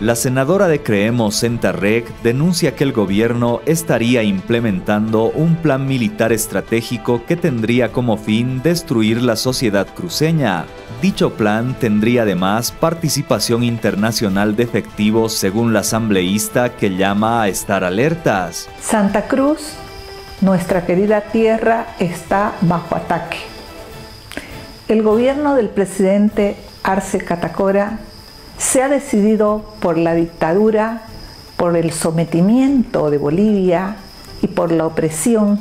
La senadora de Creemos Centarrec denuncia que el gobierno estaría implementando un plan militar estratégico que tendría como fin destruir la sociedad cruceña. Dicho plan tendría además participación internacional de efectivos según la asambleísta que llama a estar alertas. Santa Cruz, nuestra querida tierra, está bajo ataque. El gobierno del presidente Arce Catacora se ha decidido por la dictadura, por el sometimiento de Bolivia y por la opresión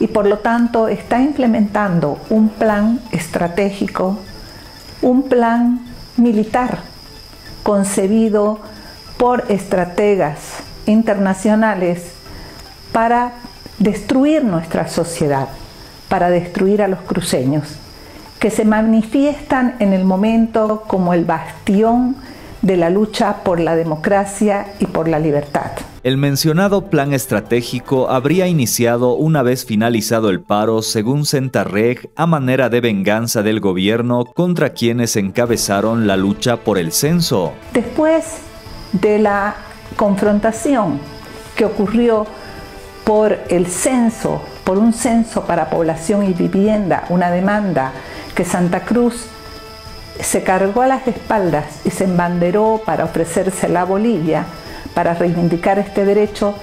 y por lo tanto está implementando un plan estratégico, un plan militar concebido por estrategas internacionales para destruir nuestra sociedad, para destruir a los cruceños que se manifiestan en el momento como el bastión de la lucha por la democracia y por la libertad. El mencionado plan estratégico habría iniciado una vez finalizado el paro, según Centarreg, a manera de venganza del gobierno contra quienes encabezaron la lucha por el censo. Después de la confrontación que ocurrió por el censo, por un censo para población y vivienda, una demanda que Santa Cruz se cargó a las espaldas y se embanderó para ofrecérsela a Bolivia, para reivindicar este derecho,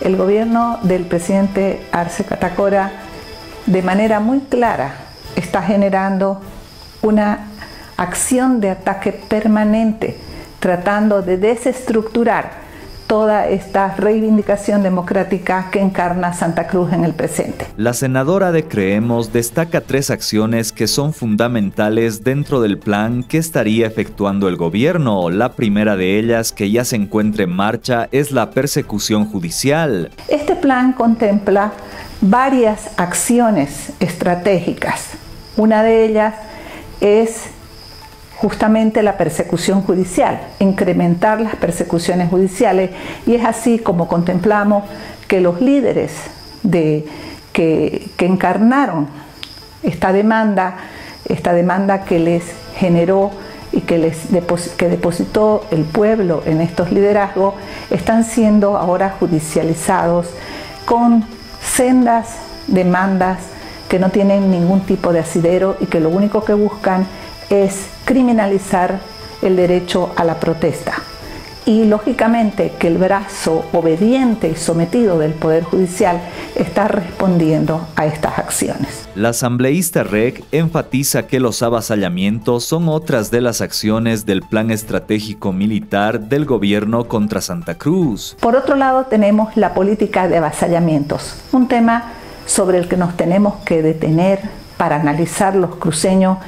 el gobierno del presidente Arce Catacora de manera muy clara está generando una acción de ataque permanente, tratando de desestructurar toda esta reivindicación democrática que encarna Santa Cruz en el presente. La senadora de Creemos destaca tres acciones que son fundamentales dentro del plan que estaría efectuando el gobierno. La primera de ellas, que ya se encuentra en marcha, es la persecución judicial. Este plan contempla varias acciones estratégicas. Una de ellas es justamente la persecución judicial, incrementar las persecuciones judiciales y es así como contemplamos que los líderes de, que, encarnaron esta demanda, esta demanda que les generó y que, les que depositó el pueblo en estos liderazgos, están siendo ahora judicializados con sendas demandas que no tienen ningún tipo de asidero y que lo único que buscan es criminalizar el derecho a la protesta. Y lógicamente que el brazo obediente y sometido del Poder Judicial está respondiendo a estas acciones. La asambleísta REC enfatiza que los avasallamientos son otras de las acciones del plan estratégico militar del gobierno contra Santa Cruz. Por otro lado tenemos la política de avasallamientos, un tema sobre el que nos tenemos que detener para analizar los cruceños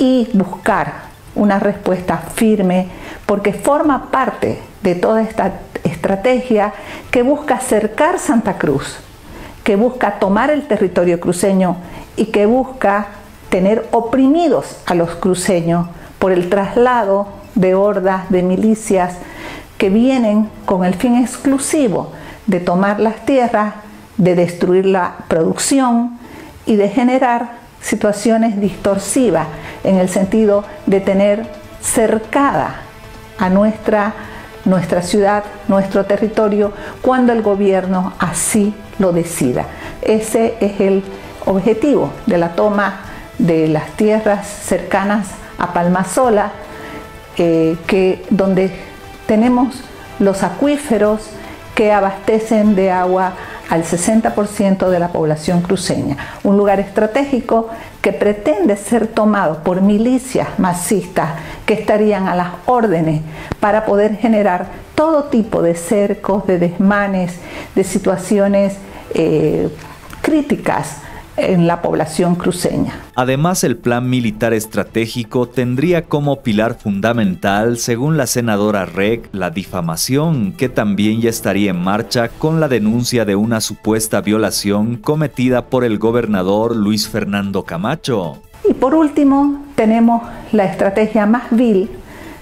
y buscar una respuesta firme porque forma parte de toda esta estrategia que busca acercar Santa Cruz, que busca tomar el territorio cruceño y que busca tener oprimidos a los cruceños por el traslado de hordas de milicias que vienen con el fin exclusivo de tomar las tierras, de destruir la producción y de generar situaciones distorsivas en el sentido de tener cercada a nuestra, nuestra ciudad, nuestro territorio, cuando el gobierno así lo decida. Ese es el objetivo de la toma de las tierras cercanas a Palmasola, eh, que, donde tenemos los acuíferos que abastecen de agua al 60% de la población cruceña, un lugar estratégico que pretende ser tomado por milicias masistas que estarían a las órdenes para poder generar todo tipo de cercos, de desmanes, de situaciones eh, críticas en la población cruceña. Además, el plan militar estratégico tendría como pilar fundamental, según la senadora Reg, la difamación, que también ya estaría en marcha con la denuncia de una supuesta violación cometida por el gobernador Luis Fernando Camacho. Y por último, tenemos la estrategia más vil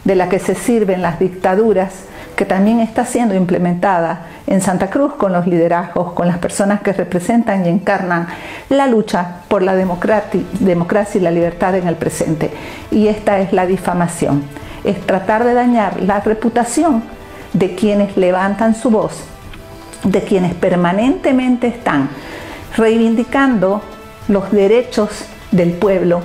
de la que se sirven las dictaduras que también está siendo implementada en Santa Cruz con los liderazgos, con las personas que representan y encarnan la lucha por la democracia y la libertad en el presente. Y esta es la difamación, es tratar de dañar la reputación de quienes levantan su voz, de quienes permanentemente están reivindicando los derechos del pueblo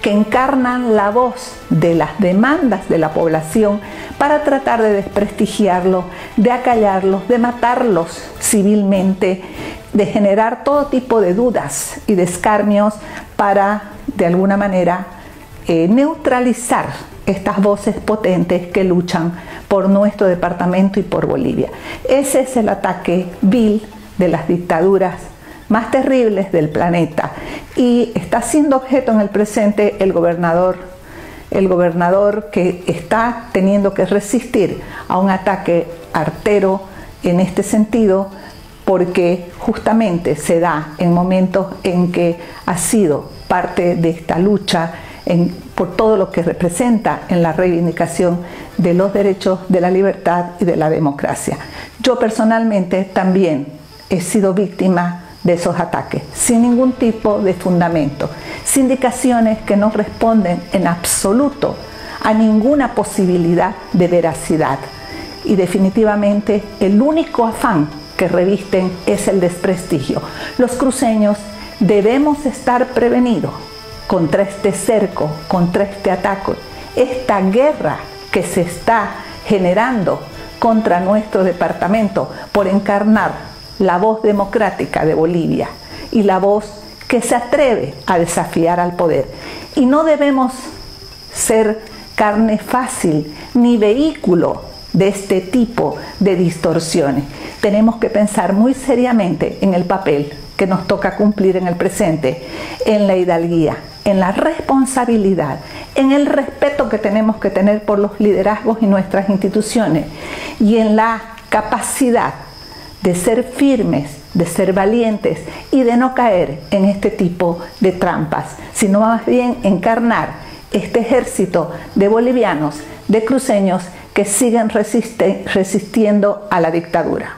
que encarnan la voz de las demandas de la población para tratar de desprestigiarlo, de acallarlos, de matarlos civilmente, de generar todo tipo de dudas y de escarmios para, de alguna manera, eh, neutralizar estas voces potentes que luchan por nuestro departamento y por Bolivia. Ese es el ataque vil de las dictaduras más terribles del planeta y está siendo objeto en el presente el gobernador el gobernador que está teniendo que resistir a un ataque artero en este sentido porque justamente se da en momentos en que ha sido parte de esta lucha por todo lo que representa en la reivindicación de los derechos de la libertad y de la democracia. Yo personalmente también he sido víctima de esos ataques, sin ningún tipo de fundamento, sin indicaciones que no responden en absoluto a ninguna posibilidad de veracidad. Y definitivamente el único afán que revisten es el desprestigio. Los cruceños debemos estar prevenidos contra este cerco, contra este ataque, esta guerra que se está generando contra nuestro departamento por encarnar la voz democrática de Bolivia y la voz que se atreve a desafiar al poder. Y no debemos ser carne fácil ni vehículo de este tipo de distorsiones. Tenemos que pensar muy seriamente en el papel que nos toca cumplir en el presente, en la hidalguía, en la responsabilidad, en el respeto que tenemos que tener por los liderazgos y nuestras instituciones y en la capacidad de ser firmes, de ser valientes y de no caer en este tipo de trampas, sino más bien encarnar este ejército de bolivianos, de cruceños que siguen resistiendo a la dictadura.